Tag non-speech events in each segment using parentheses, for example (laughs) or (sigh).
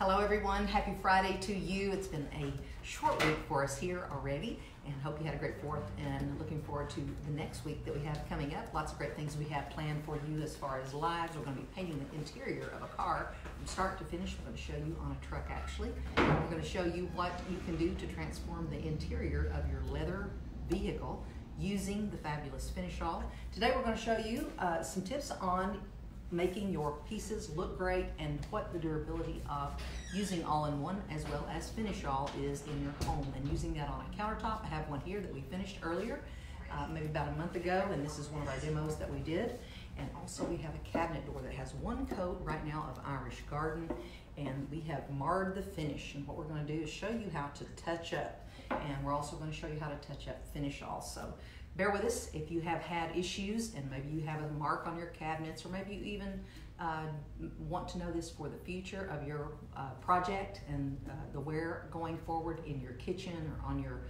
Hello, everyone. Happy Friday to you. It's been a short week for us here already, and hope you had a great fourth. And looking forward to the next week that we have coming up. Lots of great things we have planned for you as far as lives. We're going to be painting the interior of a car from start to finish. We're going to show you on a truck, actually. We're going to show you what you can do to transform the interior of your leather vehicle using the fabulous finish all. Today, we're going to show you uh, some tips on making your pieces look great and what the durability of using all-in-one as well as finish all is in your home and using that on a countertop. I have one here that we finished earlier, uh, maybe about a month ago, and this is one of our demos that we did. And also we have a cabinet door that has one coat right now of Irish Garden and we have marred the finish. And what we're gonna do is show you how to touch up. And we're also gonna show you how to touch up finish also bear with us if you have had issues and maybe you have a mark on your cabinets or maybe you even uh, want to know this for the future of your uh, project and uh, the wear going forward in your kitchen or on your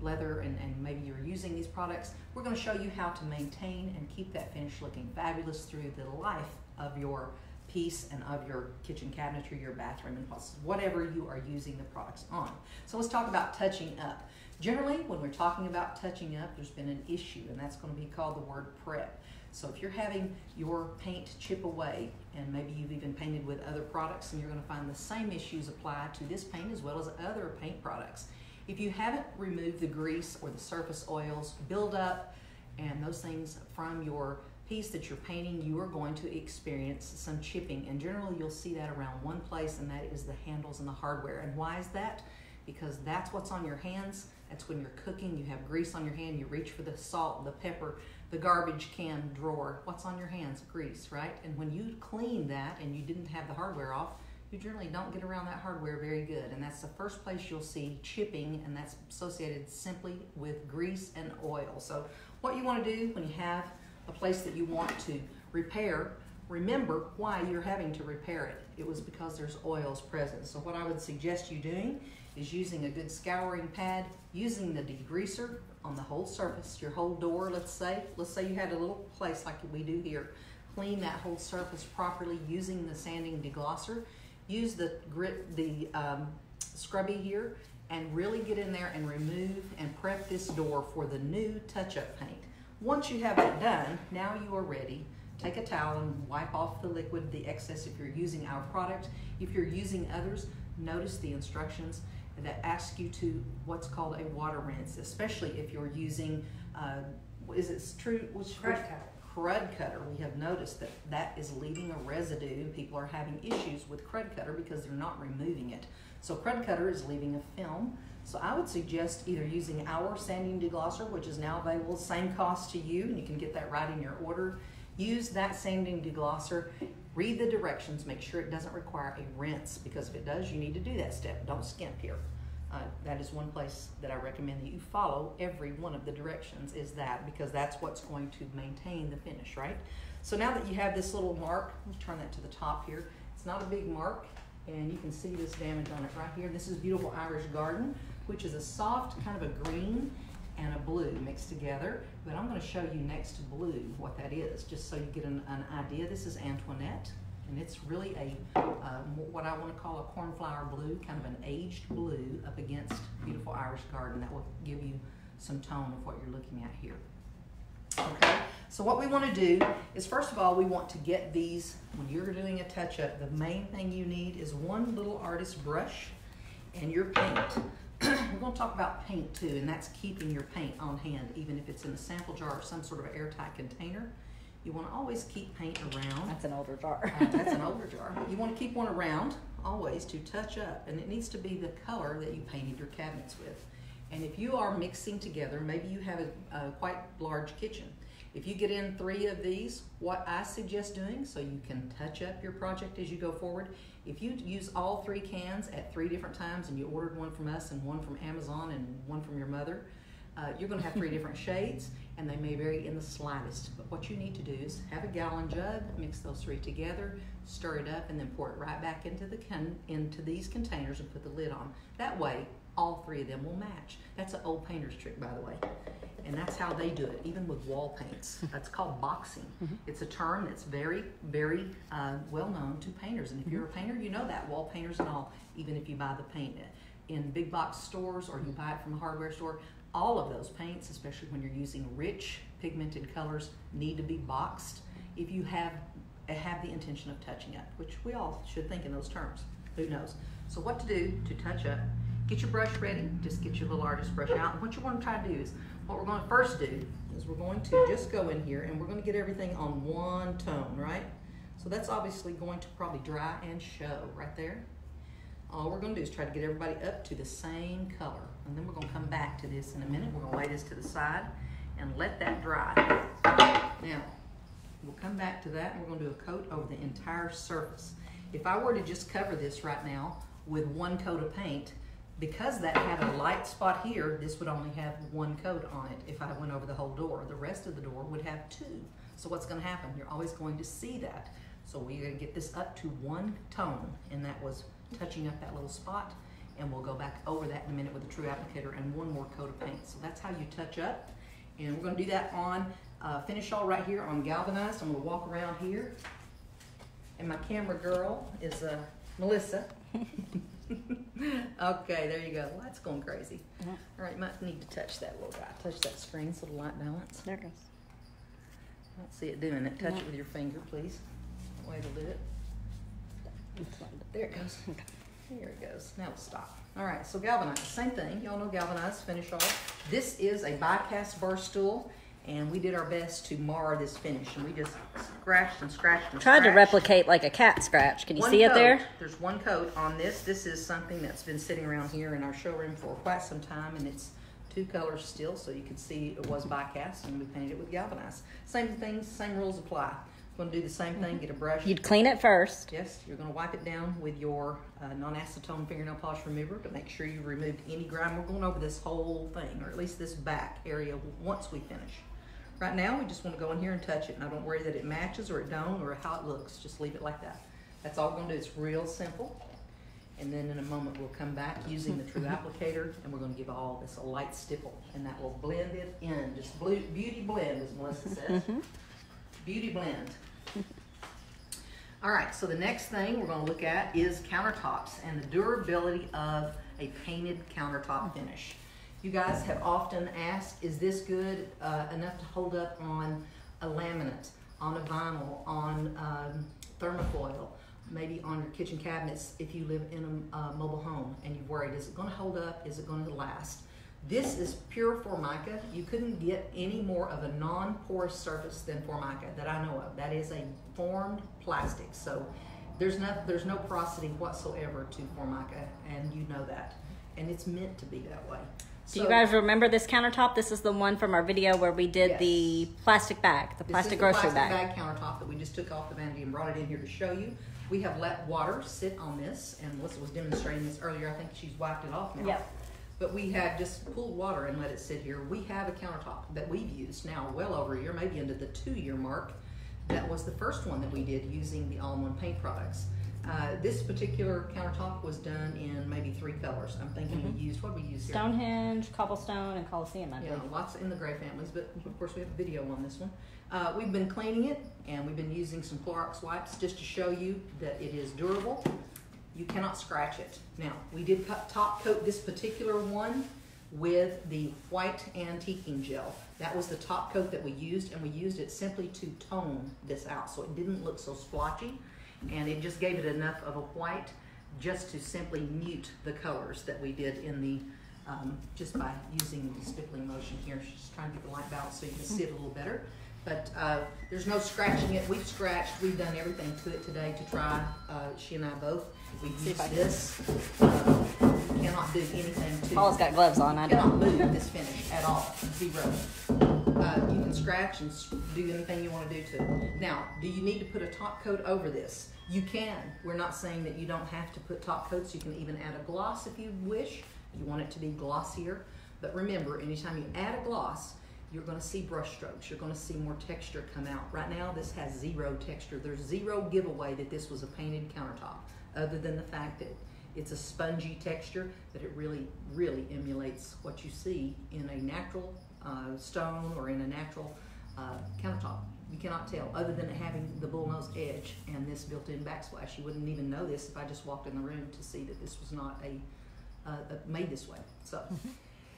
leather and, and maybe you're using these products. We're going to show you how to maintain and keep that finish looking fabulous through the life of your piece and of your kitchen cabinetry, your bathroom, and whatever you are using the products on. So let's talk about touching up. Generally, when we're talking about touching up, there's been an issue, and that's going to be called the word prep. So if you're having your paint chip away, and maybe you've even painted with other products, and you're going to find the same issues apply to this paint as well as other paint products. If you haven't removed the grease or the surface oils, buildup, and those things from your piece that you're painting, you are going to experience some chipping. And generally, you'll see that around one place, and that is the handles and the hardware. And why is that? Because that's what's on your hands that's when you're cooking, you have grease on your hand, you reach for the salt, the pepper, the garbage can drawer. What's on your hands? Grease, right? And when you clean that and you didn't have the hardware off, you generally don't get around that hardware very good. And that's the first place you'll see chipping, and that's associated simply with grease and oil. So, what you want to do when you have a place that you want to repair, remember why you're having to repair it. It was because there's oils present. So, what I would suggest you doing is using a good scouring pad, using the degreaser on the whole surface, your whole door, let's say. Let's say you had a little place like we do here. Clean that whole surface properly using the sanding deglosser. Use the grit, the um, scrubby here and really get in there and remove and prep this door for the new touch-up paint. Once you have that done, now you are ready. Take a towel and wipe off the liquid, the excess if you're using our product. If you're using others, notice the instructions that ask you to what's called a water rinse, especially if you're using, uh, is it true? Which cutter. Crud cutter. We have noticed that that is leaving a residue, people are having issues with crud cutter because they're not removing it. So crud cutter is leaving a film. So I would suggest either using our sanding deglosser, which is now available, same cost to you, and you can get that right in your order. Use that sanding deglosser Read the directions, make sure it doesn't require a rinse because if it does, you need to do that step. Don't skimp here. Uh, that is one place that I recommend that you follow every one of the directions is that because that's what's going to maintain the finish, right? So now that you have this little mark, let's turn that to the top here. It's not a big mark and you can see this damage on it right here. This is beautiful Irish Garden, which is a soft kind of a green and a blue mixed together. But I'm going to show you next to blue what that is, just so you get an, an idea. This is Antoinette, and it's really a uh, what I want to call a cornflower blue, kind of an aged blue up against beautiful Irish garden. That will give you some tone of what you're looking at here. Okay, so what we want to do is first of all, we want to get these, when you're doing a touch-up, the main thing you need is one little artist brush and your paint. (clears throat) we're going to talk about paint too, and that's keeping your paint on hand, even if it's in a sample jar or some sort of airtight container. You want to always keep paint around. That's an older jar. uh, that's an older jar. You want to keep one around always to touch up, and it needs to be the color that you painted your cabinets with. And if you are mixing together, maybe you have a, a quite large kitchen. If you get in three of these, what I suggest doing so you can touch up your project as you go forward if you use all three cans at three different times and you ordered one from us and one from Amazon and one from your mother, uh, you're going to have three (laughs) different shades and they may vary in the slightest. But what you need to do is have a gallon jug, mix those three together, stir it up, and then pour it right back into the can into these containers and put the lid on. That way, all three of them will match. That's an old painter's trick, by the way. And that's how they do it, even with wall paints. (laughs) That's called boxing. It's a term that's very, very uh, well known to painters. And if you're a painter, you know that, wall painters and all, even if you buy the paint in big box stores or you buy it from a hardware store, all of those paints, especially when you're using rich pigmented colors, need to be boxed if you have have the intention of touching up, which we all should think in those terms. Who knows? So what to do to touch up? Get your brush ready. Just get your little artist brush out. And what you want to try to do is, what we're going to first do is we're going to just go in here and we're going to get everything on one tone, right? So that's obviously going to probably dry and show right there. All we're going to do is try to get everybody up to the same color. And then we're going to come back to this in a minute. We're going to lay this to the side and let that dry. Now, we'll come back to that and we're going to do a coat over the entire surface. If I were to just cover this right now with one coat of paint, because that had a light spot here, this would only have one coat on it if I went over the whole door. The rest of the door would have two. So what's going to happen? You're always going to see that. So we're going to get this up to one tone, and that was touching up that little spot. And we'll go back over that in a minute with a true applicator and one more coat of paint. So that's how you touch up. And we're going to do that on uh, finish all right here on galvanized. I'm going to walk around here. And my camera girl is uh, Melissa. (laughs) okay, there you go. Light's going crazy. Mhm. All right, might need to touch that little guy. Touch that screen so the light balance. There it goes. I don't see it doing it. Touch No. it with your finger, please. Way to do it. There it goes. Okay. Here it goes. Now it'll stop. All right, so galvanized, same thing. Y'all know galvanized, finish off. This is a bycast bar stool, and we did our best to mar this finish, and we just scratched and scratched and scratched. Tried to replicate like a cat scratch. Can you One see it there? There's one coat on this. This is something that's been sitting around here in our showroom for quite some time, and it's two colors still, so you can see it was bycast, and we painted it with galvanized. Same things, same rules apply. Going to do the same thing. Get a brush. You'd clean it first. Yes, you're going to wipe it down with your uh, non-acetone fingernail polish remover to make sure you've removed any grime. We're going over this whole thing, or at least this back area, once we finish. Right now, we just want to go in here and touch it. and I don't worry that it matches or it don't or how it looks. Just leave it like that. That's all we're going to do. It's real simple. And then in a moment, we'll come back using the True Applicator, and we're going to give all this a light stipple, and that will blend it in. Just blue, beauty blend, as Melissa says. Beauty blend. All right, so the next thing we're going to look at is countertops and the durability of a painted countertop finish. You guys have often asked, is this good uh, enough to hold up on a laminate, on a vinyl, on um, thermofoil, maybe on your kitchen cabinets if you live in a uh, mobile home and you're worried, is it going to hold up? Is it going to last? This is pure Formica. You couldn't get any more of a non-porous surface than Formica that I know of. That is a formed plastic. So there's no, there's no porosity whatsoever to Formica, and you know that. And it's meant to be that way. Do you guys remember this countertop? This is the one from our video where we did Yes. the plastic bag, the plastic This is grocery the bag. plastic bag countertop that we just took off the vanity and brought it in here to show you. We have let water sit on this, and Melissa was demonstrating this earlier. I think she's wiped it off now. Yep. But we had just pulled water and let it sit here. We have a countertop that we've used now well over a year, maybe into the two-year mark. That was the first one that we did using the all-in-one paint products. Uh, this particular countertop was done in maybe three colors. I'm thinking we used what we use here. Stonehenge, cobblestone, and Coliseum, I Yeah, lots in the gray families, but of course we have a video on this one. Uh, we've been cleaning it and we've been using some Clorox wipes just to show you that it is durable. You cannot scratch it. Now, we did top coat this particular one with the white antiquing gel. That was the top coat that we used and we used it simply to tone this out so it didn't look so splotchy and it just gave it enough of a white just to simply mute the colors that we did in the um, just by using the stippling motion here. She's trying to get the light balance so you can see it a little better. But uh, there's no scratching it. We've scratched. We've done everything to it today to try. Uh, she and I both. We See if I can- this. Uh, you cannot do anything to. Paula's got gloves on. I You cannot don't. move this finish at all. Zero. Uh, you can scratch and s- do anything you want to do to it. Now, do you need to put a top coat over this? You can. We're not saying that you don't have to put top coats. You can even add a gloss if you wish. You want it to be glossier. But remember, anytime you add a gloss, you're going to see brush strokes. You're going to see more texture come out. Right now, this has zero texture. There's zero giveaway that this was a painted countertop, other than the fact that It's a spongy texture that it really, really emulates what you see in a natural uh, stone or in a natural uh, countertop. You cannot tell, other than having the bullnose edge and this built-in backsplash. You wouldn't even know this if I just walked in the room to see that this was not a, uh, made this way. So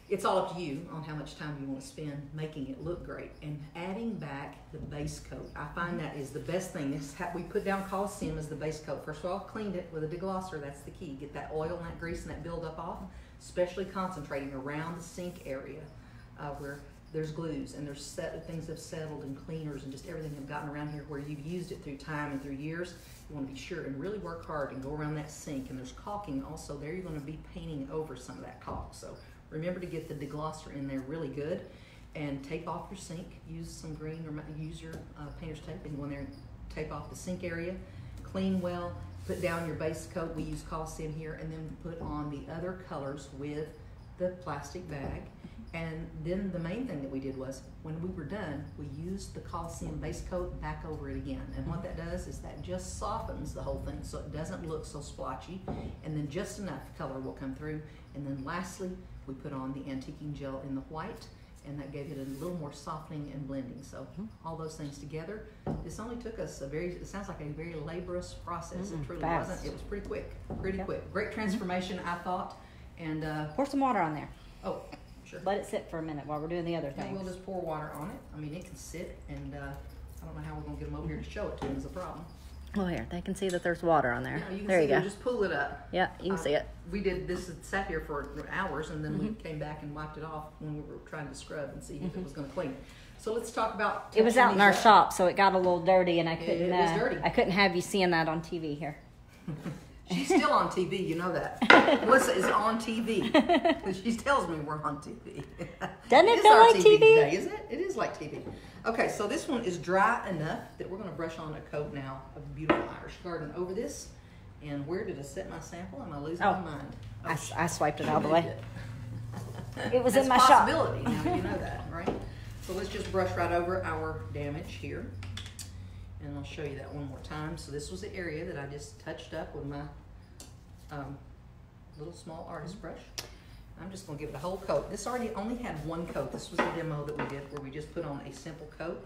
it's all up to you on how much time you want to spend making it look great and adding back the base coat. I find that is the best thing. This we put down Coliseum as the base coat. First of all, cleaned it with a deglosser. That's the key. Get that oil and that grease and that buildup off. Especially concentrating around the sink area uh, where there's glues and there's set, things have settled and cleaners and just everything have gotten around here where you've used it through time and through years. You want to be sure and really work hard and go around that sink. And there's caulking also there. You're going to be painting over some of that caulk. So remember to get the deglosser in there really good and tape off your sink. Use some green or use your uh, painter's tape and go in there and tape off the sink area. Clean well. Put down your base coat. We use Coliseum here and then put on the other colors with the plastic bag. And then the main thing that we did was when we were done, we used the Coliseum base coat back over it again. And what that does is that just softens the whole thing so it doesn't look so splotchy. And then just enough color will come through. And then lastly, we put on the antiquing gel in the white and that gave it a little more softening and blending. So all those things together, this only took us a very, it sounds like a very laborious process. Mm-mm, It truly fast. wasn't. It was pretty quick, pretty Yep. quick. Great transformation, I thought. And, uh, Pour some water on there. oh, sure. Let it sit for a minute while we're doing the other thing. we'll just pour water on it. I mean, it can sit, and uh, I don't know how we're gonna get them over here to show it to them is a problem. Oh, here they can see that there's water on there. You know, you can there see you go. Just pull it up. Yeah, you can Uh, see it. We did this. It sat here for hours, and then we Mm-hmm. came back and wiped it off when we were trying to scrub and see if it was gonna clean. So let's talk about. It was out in our up. shop, so it got a little dirty, and I couldn't. It, was uh, dirty. I couldn't have you seeing that on TV here. (laughs) She's still on TV, you know that. (laughs) Melissa is on TV. (laughs) she tells me we're on TV. (laughs) Doesn't it is feel like TV? today, isn't it? It is like TV. Okay, so this one is dry enough that we're going to brush on a coat now of beautiful Irish Garden over this. And where did I set my sample? Am I losing Oh, my mind? Oh, I, I, swiped it of the way. it. It was That's in my a shop. possibility. Now you know that, right? So let's just brush right over our damage here. I'll show you that one more time. So this was the area that I just touched up with my um, little small artist brush. I'm just gonna give it a whole coat. This already only had one coat. This was a demo that we did where we just put on a simple coat.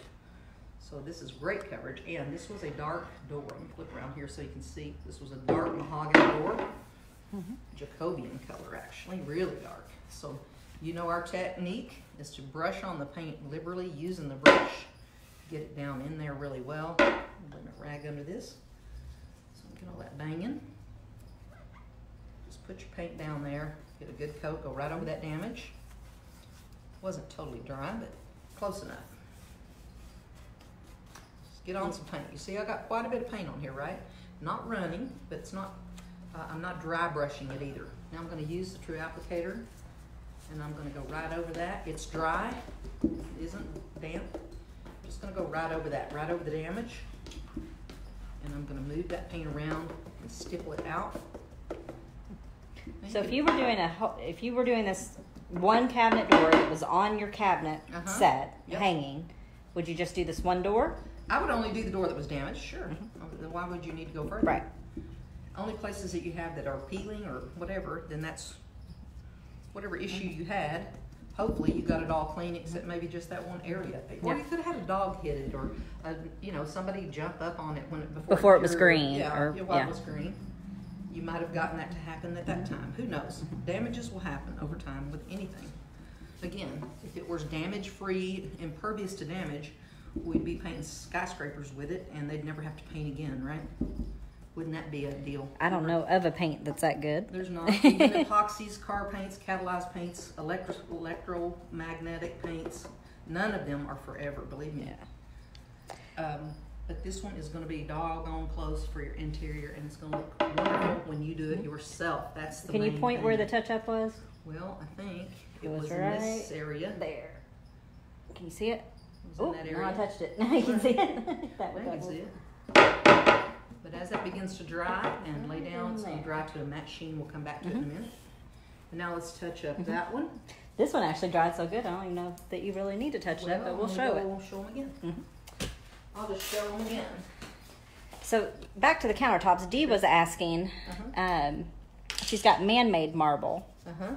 So this is great coverage. And this was a dark door. Let me flip around here so you can see. This was a dark mahogany door. Jacobean color actually, really dark. So you know our technique is to brush on the paint liberally using the brush. Get it down in there really well. Bring a rag under this. So get all that banging. Just put your paint down there, get a good coat, go right over that damage. Wasn't totally dry, but close enough. Just get on some paint. You see I got quite a bit of paint on here, right? Not running, but it's not, uh, I'm not dry brushing it either. Now I'm gonna use the True Applicator and I'm gonna go right over that. It's dry, it isn't damp. Just gonna go right over that, right over the damage. And I'm gonna move that paint around and stipple it out. So if you were doing a, ho- if you were doing this one cabinet door that was on your cabinet Uh-huh. set Yep. hanging, would you just do this one door? I would only do the door that was damaged, sure. Uh, Then why would you need to go further? Right. Only places that you have that are peeling or whatever, then that's whatever issue you had. Hopefully you got it all clean except maybe just that one area. Or you could have had a dog hit it or, uh, you know, somebody jump up on it when it, before. Before it was green, Yeah, or- yeah, while yeah. it was green. You might have gotten that to happen at that time. Who knows? Damages will happen over time with anything. Again, if it was damage free, impervious to damage, we'd be painting skyscrapers with it and they'd never have to paint again, right? Wouldn't that be a deal? I don't know of a paint that's that good. There's not (laughs) even epoxies, car paints, catalyzed paints, electro electromagnetic paints. None of them are forever, believe me. Um, but this one is going to be doggone close for your interior, and it's going to look wonderful when you do it yourself. That's the Can you point where the touch up was? Well, I think it It was was, in this area. There. Can you see it? It Oh, in that now I touched it. (laughs) Now you can see it. (laughs) that I can see it. But as that begins to dry and lay down, it's going to dry to a matte sheen. We'll come back to it Mm-hmm. in a minute. And now let's touch up that one. This one actually dried so good. I don't even know that you really need to touch it up, but we'll show gonna it. go Show them again. Mhm. I'll just show them again. So back to the countertops. Dee was asking, Uh-huh. um, she's got man-made marble. Uh-huh.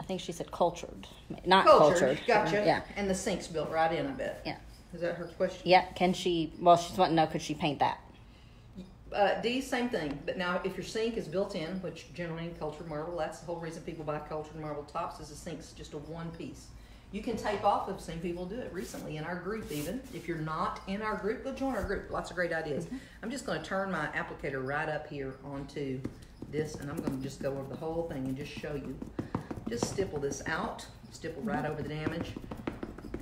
I think she said cultured, not Cultured, cultured. gotcha. Yeah, And the sink's built right in, I bet. yeah, Is that her question? yeah. Can she? Well, she's wanting to know could she paint that? Uh, D, same thing. But now, if your sink is built in, which generally in cultured marble, that's the whole reason people buy cultured marble tops, is the sink's just a one piece. You can tape off. I've seen people do it recently in our group, even. If you're not in our group, go join our group. Lots of great ideas. I'm just going to turn my applicator right up here onto this, and I'm going to just go over the whole thing and just show you. Just stipple this out, stipple right over the damage,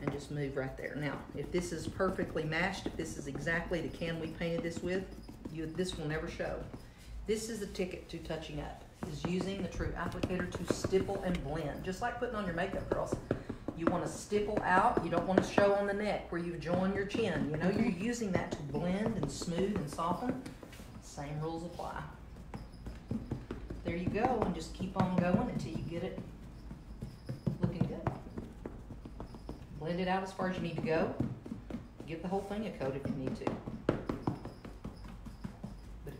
and just move right there. Now, if this is perfectly matched, if this is exactly the can we painted this with, you, this will never show. This is the ticket to touching up, is using the true applicator to stipple and blend, just like putting on your makeup, girls. You wanna stipple out, you don't wanna show on the neck where you join your chin, you know, you're using that to blend and smooth and soften. Same rules apply. There you go, and just keep on going until you get it looking good. Blend it out as far as you need to go. Give the whole thing a coat if you need to.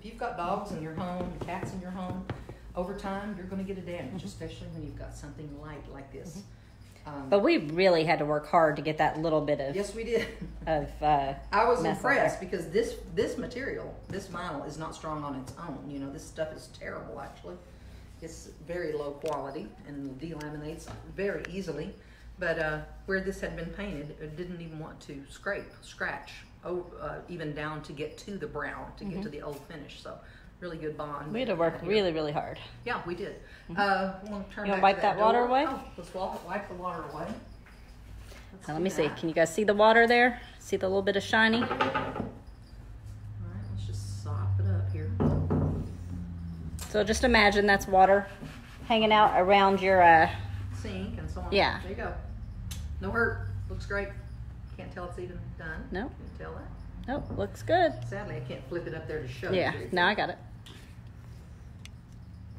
But if you've got dogs in your home, cats in your home, over time, you're gonna get a damage, especially when you've got something light like this. Um, But we really had to work hard to get that little bit of yes, we did. of. Uh, I was mess on impressed because this this material, this vinyl, is not strong on its own. You know, this stuff is terrible. Actually, it's very low quality and delaminates very easily. But uh, where this had been painted, it didn't even want to scrape, scratch, oh, uh, even down to get to the brown, to get to the old finish. So, really good bond. we had to work really, really hard. Yeah, we did. Uh, want to turn You wipe to that water away? Oh, let's wipe, wipe the water away. Let's Now, let me see. Can you guys see the water there? See the little bit of shiny? All right, let's just sop it up here. So just imagine that's water hanging out around your. Uh, Sink and so on. Yeah. There you go. No hurt. Looks great. Can't tell it's even done. No. Can you tell that? nope, looks good. Sadly, I can't flip it up there to show Yeah, you. now I got it.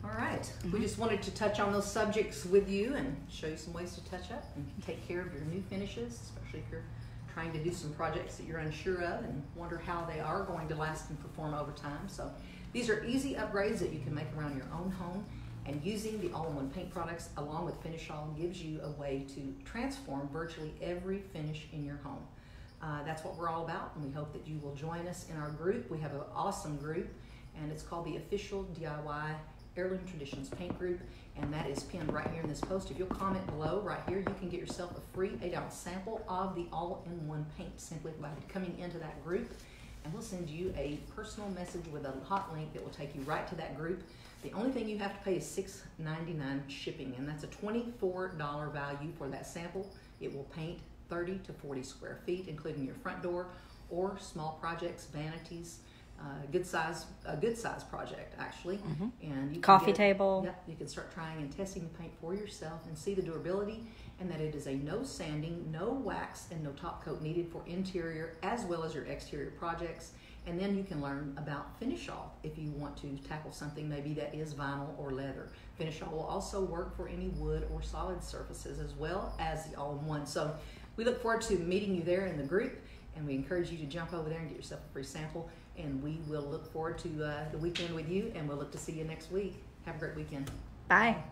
All right. Mm-hmm. We just wanted to touch on those subjects with you and show you some ways to touch up and take care of your new finishes, especially if you're trying to do some projects that you're unsure of and wonder how they are going to last and perform over time. So these are easy upgrades that you can make around your own home. And using the all-in-one paint products along with Finish All gives you a way to transform virtually every finish in your home. Uh, that's what we're all about, and we hope that you will join us in our group. We have an awesome group, and it's called the Official DIY Heirloom Traditions Paint Group, and that is pinned right here in this post. If you'll comment below right here, you can get yourself a free eight ounce sample of the all in one paint simply by coming into that group. And we'll send you a personal message with a hot link that will take you right to that group. The only thing you have to pay is $6.99 shipping, and that's a $24 value for that sample. It will paint 30 to 40 square feet, including your front door or small projects, vanities, uh, good size, a good size project actually. And you Mm-hmm. Coffee get- table. Yep, you can start trying and testing the paint for yourself and see the durability and that it is a no sanding, no wax, and no top coat needed for interior as well as your exterior projects. And then you can learn about Finish All if you want to tackle something maybe that is vinyl or leather. Finish All will also work for any wood or solid surfaces as well as the all-in-one. So we look forward to meeting you there in the group and we encourage you to jump over there and get yourself a free sample. And we will look forward to uh, the weekend with you and we'll look to see you next week. Have a great weekend. Bye.